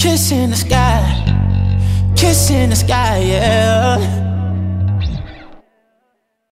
Kiss in the sky, kiss in the sky, yeah.